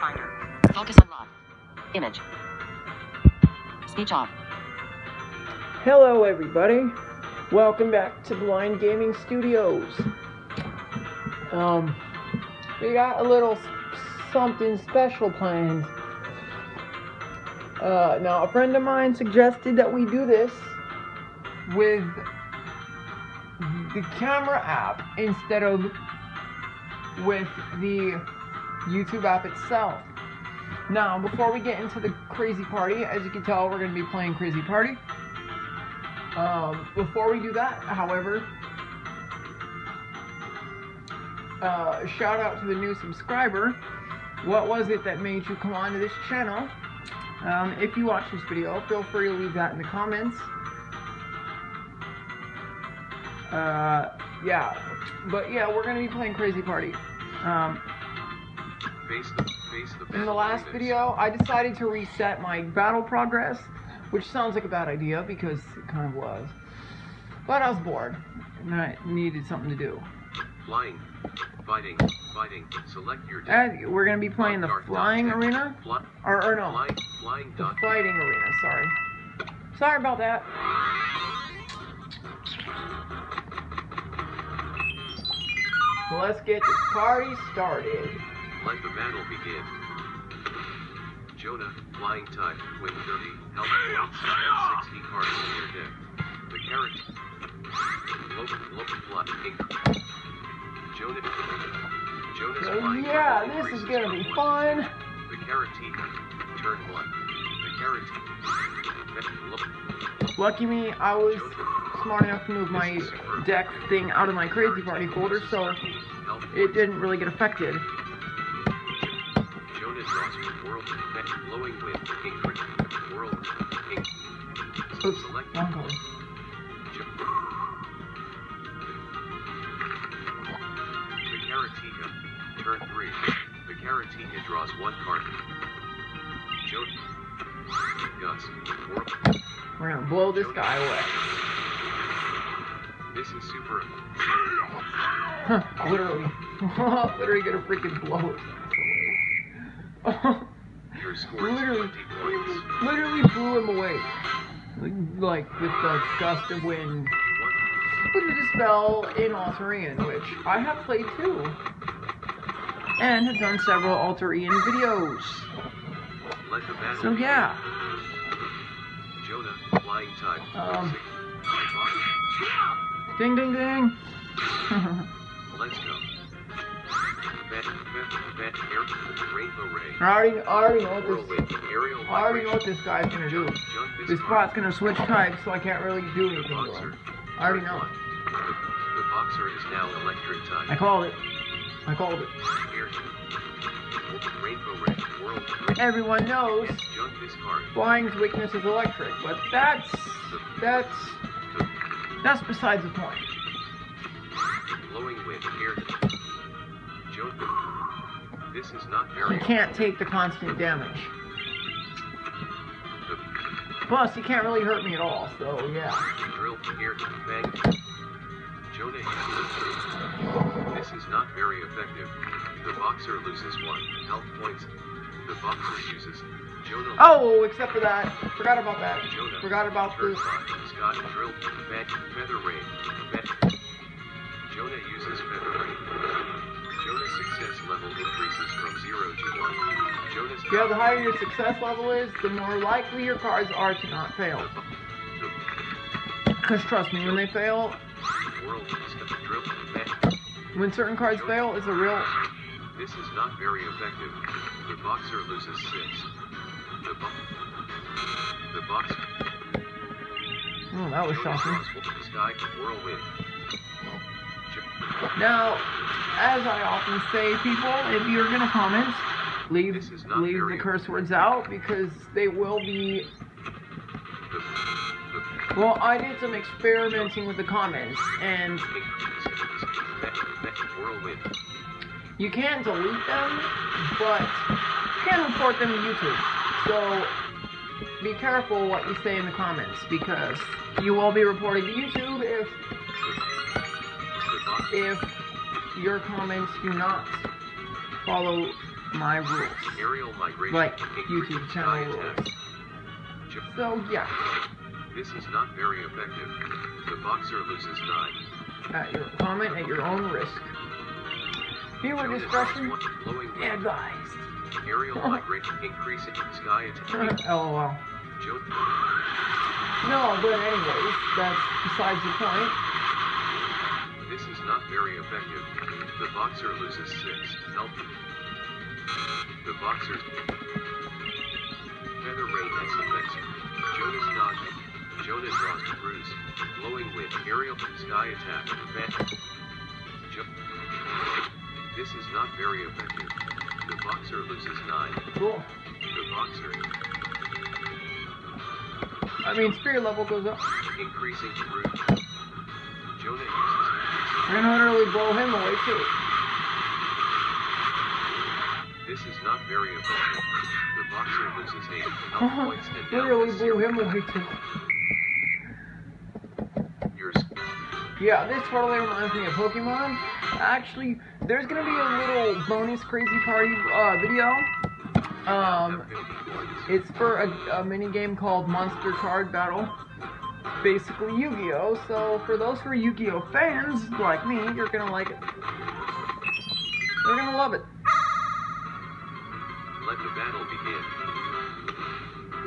finder. Focus unlock. Image. Speech off. Hello, everybody. Welcome back to Blind Gaming Studios. Um, we got a little something special planned. Uh, now, a friend of mine suggested that we do this with the camera app instead of with the YouTube app itself. Now, before we get into the crazy party, as you can tell, we're going to be playing Crazy Party. Um, before we do that, however, uh, shout out to the new subscriber. What was it that made you come onto this channel? Um, if you watch this video, feel free to leave that in the comments. Uh, yeah, but yeah, we're gonna be playing Crazy Party. Um, in the last video, I decided to reset my battle progress, which sounds like a bad idea because it kind of was. But I was bored, and I needed something to do. Flying. Fighting. Fighting. Select your. And we're gonna be playing the flying arena. Or, or no, flying. Flying the fighting arena. Sorry, sorry about that. Let's get this party started. Let the battle begin. Jonah, flying type, with 30, health points, and 60 cards in your deck. The character. Look, look, fly, ink. Jonah. Jonah's So flying yeah, level this is gonna be fun. two. The Caratina, turn 1. The Caratina. Look, Lucky me, I was smart enough to move my deck thing out of my crazy party folder, so it didn't really get affected. World, blowing wind, ink, world, ink. Oops, Select wrong color. The Karatika, turn 3. The Karatika draws one card. Joe. Gus. World. We're gonna blow this guy away. This is super. literally. literally gonna freaking blow his literally, 20 points. literally blew him away. Like, with the gust of wind. With the spell in Alterian, which I have played too. And have done several Alterian videos. Let the battle So yeah. Jonah, flying type. Um. Ding ding ding. Let's go. I already, I already know what this I already know what this guy's gonna do. This spot's gonna switch types, so I can't really do anything to him. I already know. The, boxer is now electric type. I called it. I called it. Air. Rainbow ray. World. Everyone knows flying's weakness is electric, but that's that's that's besides the point. Blowing wind. Air. Junk. This is not very. He can't take the constant damage. Plus, he can't really hurt me at all. So yeah. drill. Air. Bang. Jonah. This is not very effective. The boxer loses one health points. The boxer uses. Jonah. Oh, except for that, forgot about that. Jonah. Forgot about this. Scott drill. Bed. Feather rain. Bed. Jonah uses feather rain. Jonah's success level increases from zero to one. Jonah's. Yeah, the higher your success level is, the more likely your cards are to not fail. Because trust me, when they fail, world is drill. Bed. when certain cards fail, it's a real. This is not very effective. The boxer loses six. The bo- The box. Oh, that was shocking. Sky whirlwind. Now, as I often say, people, if you're gonna comment, leave This is not leave the curse words out because they will be. Well, I did some experimenting with the comments, and you can delete them, but you can report them to YouTube. So be careful what you say in the comments because you will be reported to YouTube if. If your comments do not follow my rules. Aerial migration. Like YouTube channel rules. So yeah, This is not very effective. The boxer loses 9. at your comment at your own risk. Viewer discretion draws one, blowing wind. advised. Aerial migration increasing sky attack. LOL. No, but anyways, that's besides the point. This is not very effective. The boxer loses 6. Help. The boxer. Feather rain X effects. Jonas dodge. Jonah draws the bruise. Blowing wind. Aerial sky attack. Fan. Jo- this is not very effective. The boxer loses 9. Cool. The boxer. I mean, spirit level goes up. Increasing bruise. Jonah uses We're gonna literally blow him away too. This is not very effective. The boxer loses 8 health points and literally blew him away too. Yours. Yeah, this totally reminds me of Pokemon. Actually, there's gonna be a little bonus crazy party uh, video. Um, have 50 points. it's for a, a mini game called Monster Card Battle. Basically Yu-Gi-Oh! So for those who are Yu-Gi-Oh! fans like me, you're gonna like it. You're gonna love it. Let the battle begin.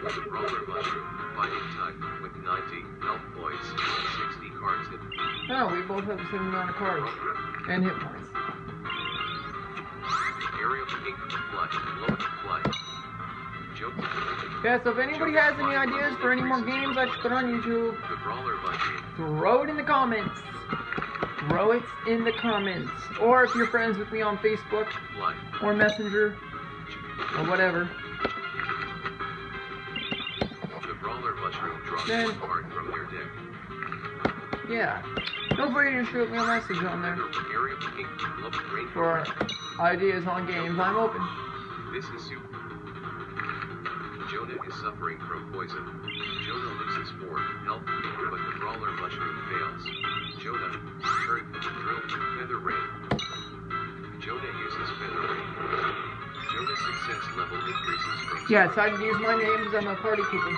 The brawler mushroom, fighting type, with 90 health points, 60 cards in. No, we both have the same amount of cards and hit points. Aerial pink, flush, blow, flight. Yeah, so if anybody has any ideas for any more games I should put on YouTube, The brawler mushroom, throw it in the comments. Throw it in the comments. Or if you're friends with me on Facebook or Messenger or whatever. The brawler mushroom drops Then- one card from their. Yeah. Feel free to shoot me a message on there Feather, aerial pink, blow, rain for ideas on games. I'm open. This is super. Jonah is suffering from poison. Jonah loses 4 health, but the brawler mushroom fails. Jonah, turn, drill, feather rain. Jonah uses feather rain. Jonah's success level increases from Yes. I can use my name because I'm a party pooper.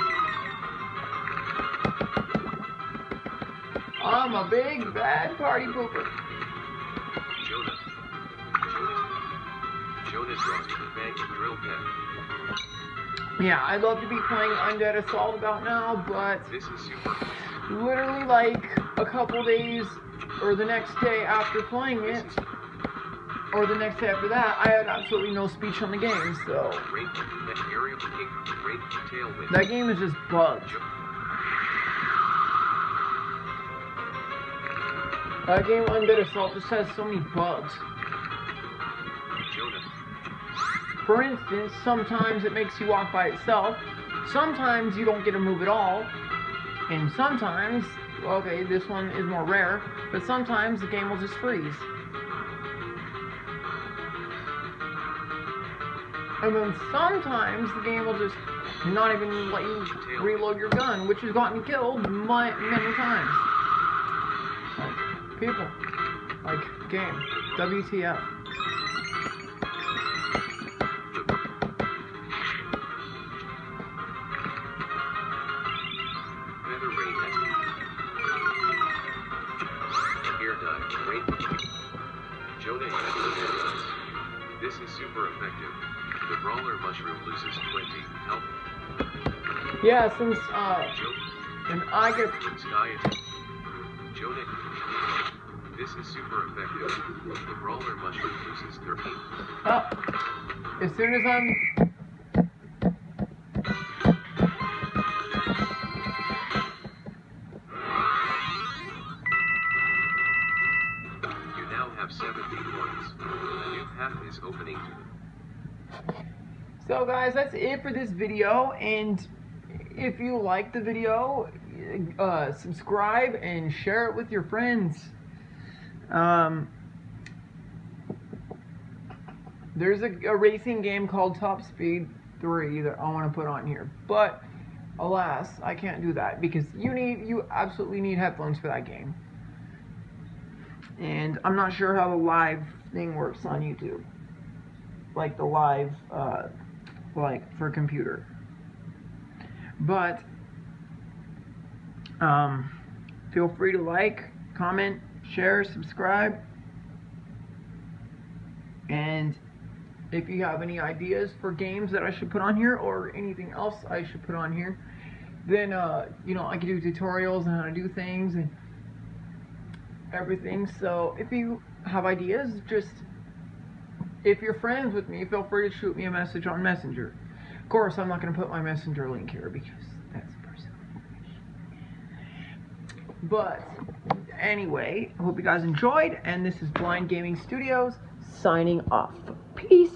I'm a big bad party pooper. Jonah. Jonah. Jonah draws the bank drill pet. Yeah, I'd love to be playing Undead Assault about now, but This is literally like a couple days or the next day after playing it, or the next day after that, I had absolutely no speech on the game, so rain, net aerial pink, rain, tailwind. that game is just bugged. That game Undead Assault just has so many bugs. Jonah. For instance, sometimes it makes you walk by itself, sometimes you don't get a move at all, and sometimes, okay, this one is more rare, but sometimes the game will just freeze. And then sometimes the game will just not even let you reload your gun, which has gotten killed my, many times. Like, people. Like, game. WTF. Yeah, since, uh, and I get Sky attack. Jonah. This is super effective. The brawler mushroom loses 13. up. As soon as I'm You now have 70 points. A new path is opening. So guys, that's it for this video, and if you like the video, uh, subscribe and share it with your friends. Um, there's a, a racing game called Top Speed 3 that I want to put on here, but alas, I can't do that because you need you absolutely need headphones for that game. And I'm not sure how the live thing works on YouTube. like the live, uh, like for computer. But um, feel free to like, comment, share, subscribe, and if you have any ideas for games that I should put on here or anything else I should put on here, then uh, you know I can do tutorials on how to do things and everything. So if you have ideas, just if you're friends with me, feel free to shoot me a message on Messenger. Of course, I'm not going to put my Messenger link here because that's personal information. But anyway, I hope you guys enjoyed, and this is Blind Gaming Studios signing off. Peace.